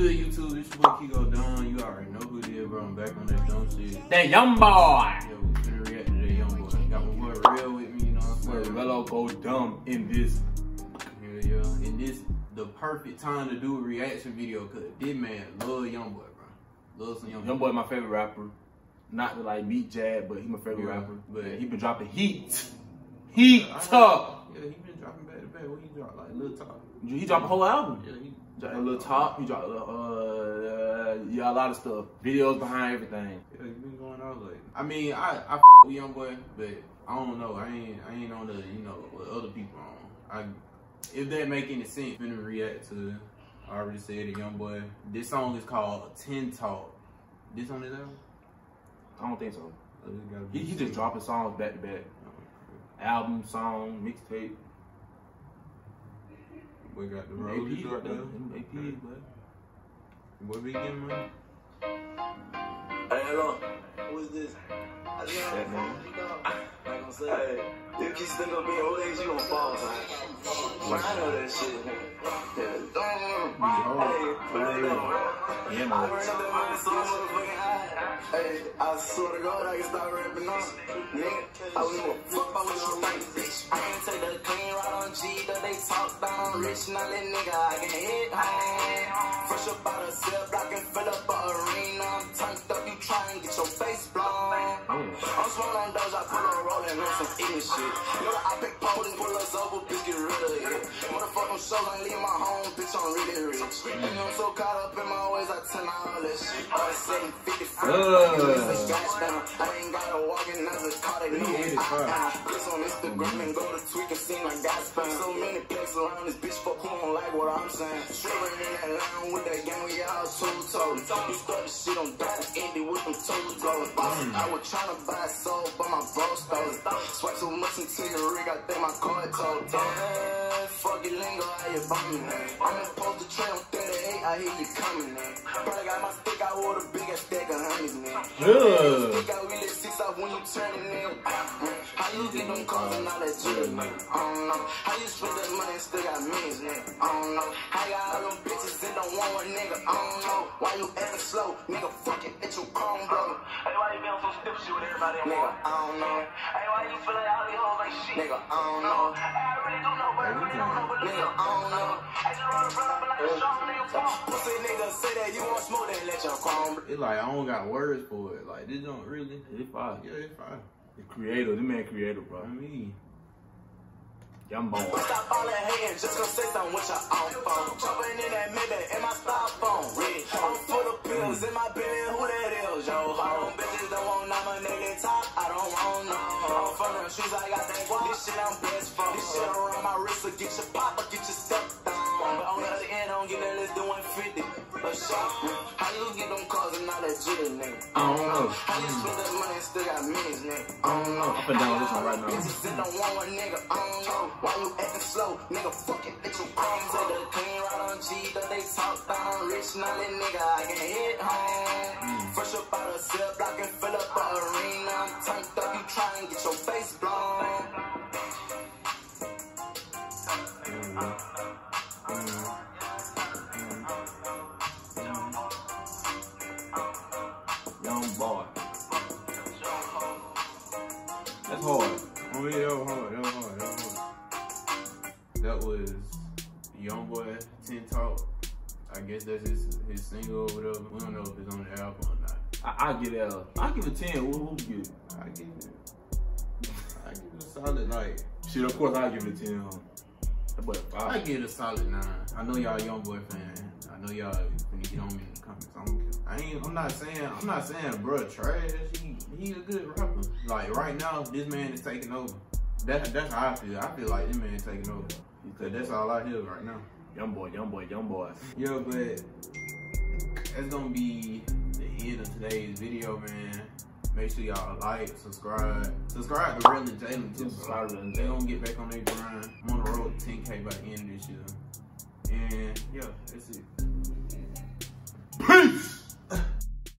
good, YouTube? This your boy KeeGoDumb. You already know who it is, bro. I'm back on that dumb shit. That young boy. Yeah, we finna react to that young boy. Got my boy Rell with me, you know what I'm saying? Relo go dumb in this. Yeah, yeah. And this the perfect time to do a reaction video because this man love young boy, bro. Love some young, Young boy, my favorite rapper. Not to like meet Jab, but he my favorite Yeah, rapper. but- But he been dropping heat. Heat I heard- up. Yeah, he been dropping back to back. What he drop? Like Lil Talk. He dropped a whole album. Yeah, he Dropped a little top. He dropped a little, uh, yeah, a lot of stuff. Videos behind everything. Yeah, he been going out like. I mean, I I f- with young boy, but I don't know. I ain't I ain't on the you know what other people on. I if that make any sense, I'm finna react to. I already said it, young boy. This song is called Ten Talk. This on his album? I don't think so. Oh, He, he just single. dropping songs back to back. Album, song, mixtape. We got the Them road APs right right there. there. Them APs, but. Boy, be getting money. Hey, hello. Who is this? I just That man. Like I'm saying, hey, you keep sticking up in your legs, you gonna fall. Man, I know that shit. Hey, I I up I swear to God, I can start rapping on. Nigga, I don't give a fuck about what you think, bitch. I can take the clean right on G, that they talk down rich. Now that nigga, I can hit high. Fresh up out of cell block and fill up a arena. I'm turned up, you try and get your face blown. I'm small on those, I pull on rolling on some ignorant shit. Motherfucking shows, I leave my home, bitch, I'm really rich. And I'm so caught up in my ways, I tell all that shit. I 750 I ain't gotta walk in as a car, they know He hit it fire. Click on Instagram and go to tweet and see my got spam. So many places around this bitch, fuck who don't like what I'm saying. Straight in that line with that gang, we all two told. You start the shit on that, ended with them two toes. I was tryna buy a soul, but my bro stole it. Swipe so much into your rig, I think my card told. Fuck your lingo, how you bumming that? I'm in post the train on 38, I hear you coming man. Probably got my stick, I wore the biggest stack of honeys, man. Stick out, we lit six off when you turning in. How you get them calls and all that jigger, man? I don't know. How you spend that money and still got millions, nigga? I don't know. How you got all them bitches and don't want one nigga? I don't know. Why you acting slow? Nigga, fucking at you be on some stiff shit with everybody in Nigga. I don't know. Hey, why you feel like all these hoes like shit? Nigga, I don't know. Hey, I really don't know, but I really don't know, but Nigga, I don't know. I just run around but like a strong nigga pump. Pussy nigga say that you want smoke, then let your chrome. It's like I don't got words for it. Like this don't really. It's fire. Yeah, it's fine. The creator, the man creator, bro. I mean, Young boy. Stop all that hating, just gonna say something with your own phone. Jumping in that Maybach in my styrofoam. Rich, I'm full of pills in my shit I'm best for. This shit around my wrist, so get your pop or get your step down. But on the other end, I don't get that less than 150. A shot, how you get them cars and all that jitter, nigga? I don't know. How you spend that money and still got millions, nigga? I don't know. Up and down this one right now. Bitches that don't want one nigga, I don't know. Why you acting slow? Nigga, fucking at your crumbs at the clean right on G, that they talk down rich, now that nigga, I can hit home. Mm. Fresh up out of cell block and fill up the arena. I'm turned up, you try and get your Young Boy Ten Talk. I guess that's his his single or whatever. We don't know if it's on the album or not. I, I give it a, I give it 10. What would you give it? I give it. I give it a solid like. Shit, of course I give it a 10. But I I, give it a solid nine. I know y'all young boy fan. I know y'all when you get on me in the comments. I don't care. I ain't. I'm not saying. I'm not saying, bro, trash. He he a good rapper. Like right now, this man is taking over. That that's how I feel. I feel like this man is taking over. Cause that's all I hear right now. young boy, young boy, young boy. Yeah, but that's gonna be the end of today's video, man. Make sure y'all like, subscribe. Subscribe to Rell and Jalen too. Subscribe to They gonna get back on their grind. I'm on the road to 10K by the end of this year. And yeah, that's it. Peace!